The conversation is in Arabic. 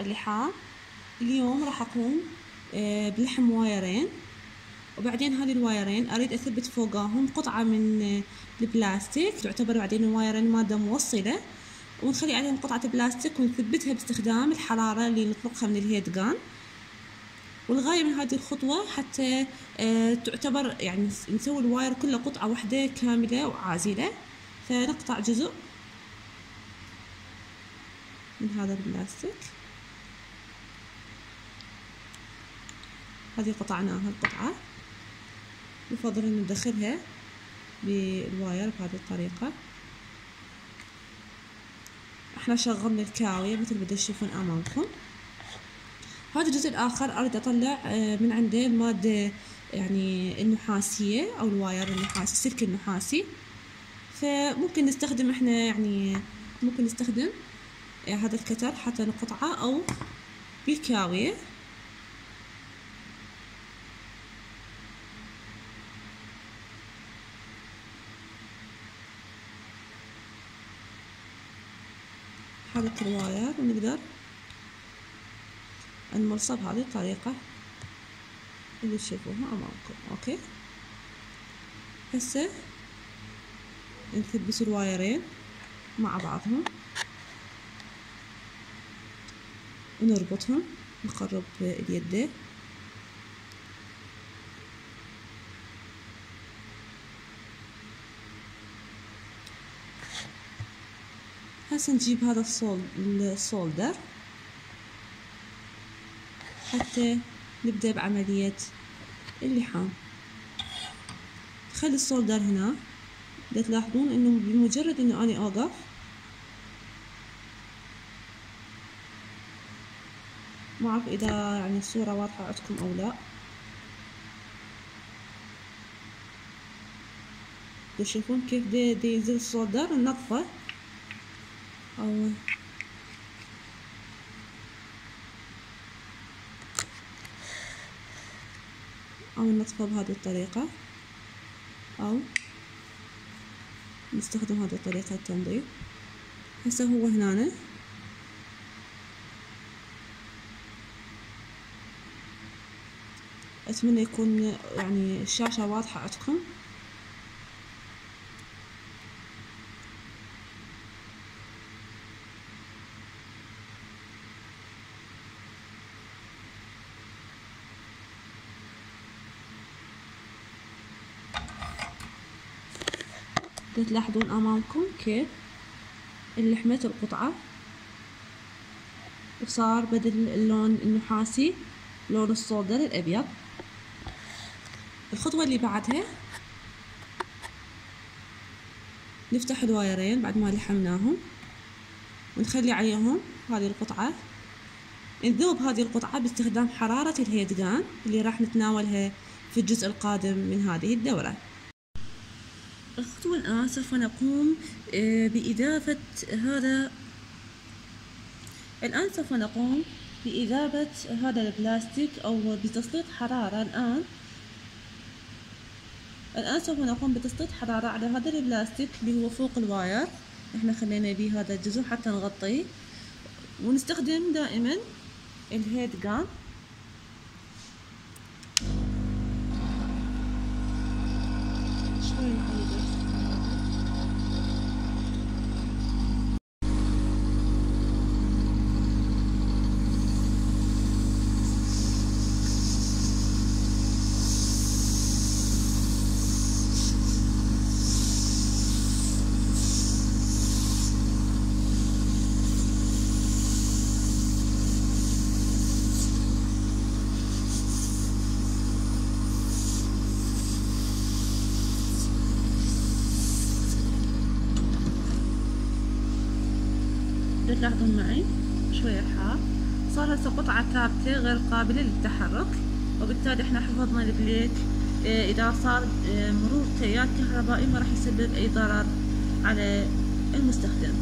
الحار اليوم راح أقوم آه، بلحم وايرين. وبعدين هذه الوايرين أريد أثبت فوقاهم قطعة من آه، البلاستيك. تعتبر بعدين الوايرين مادة موصلة. ونخلي عليهم قطعة بلاستيك ونثبتها باستخدام الحرارة اللي نطلقها من ال heat gun والغاية من هذه الخطوة حتى آه، تعتبر يعني نسوي ال wire كله قطعة واحدة كاملة وعازلة. فنقطع جزء. من هذا البلاستيك. هذه قطعناها القطعة. يفضل أن ندخلها بال wire بهذه الطريقة. إحنا شغلنا الكاوية مثل ما تشوفون أمامكم. هذا الجزء الآخر أريد أطلع آه، من عنده المادة يعني النحاسية أو ال wire النحاسي السلك النحاسي. فممكن نستخدم إحنا يعني ممكن نستخدم هذا ال cutter حتى نقطعه أو بالكاوية حرق ال wire ونقدر نملصه بهذه الطريقة. اللي تشوفوها أمامكم okay؟ هسه نثبت الوايرين مع بعضهم. ونربطهم نقرب اليدين هسه نجيب هذا الصول السولدر حتى نبدأ بعملية اللحام. خلي السولدر هنا. تلاحظون إنه بمجرد إنه اني اوقف ما أعرف إذا يعني الصورة واضحة عندكم أو لا. تشوفون كيف دي, دي ينزل السولدر ننظفه. أو أو نطفه بهذه الطريقة. أو نستخدم هذه الطريقة التنظيف هسه هو هنا. أتمنى يكون يعني الشاشة واضحة عندكم تلاحظون أمامكم كيف لحمة القطعة وصار بدل اللون النحاسي لون الصودر الأبيض الخطوة اللي بعدها نفتح الوايرين بعد ما لحمناهم ونخلي عليهم هذه القطعة. نذوب هذه القطعة باستخدام حرارة الهيدجان اللي راح نتناولها في الجزء القادم من هذه الدورة. الخطوة الآن سوف نقوم آه، بإضافة هذا الآن سوف نقوم بإذابة هذا البلاستيك أو بتسليط حرارة الآن. الآن سوف نقوم بتسليط حرارة على هذا البلاستيك اللي هو فوق الواير. إحنا خلينا به هذا الجزء حتى نغطيه. ونستخدم دائما الهيد جان تلاحظون معي شوية حار. صار هسه قطعة ثابتة غير قابلة للتحرك وبالتالي إحنا حفظنا البليت. آه إذا صار آه مرور تيار كهربائي ما راح يسبب أي ضرر على المستخدم.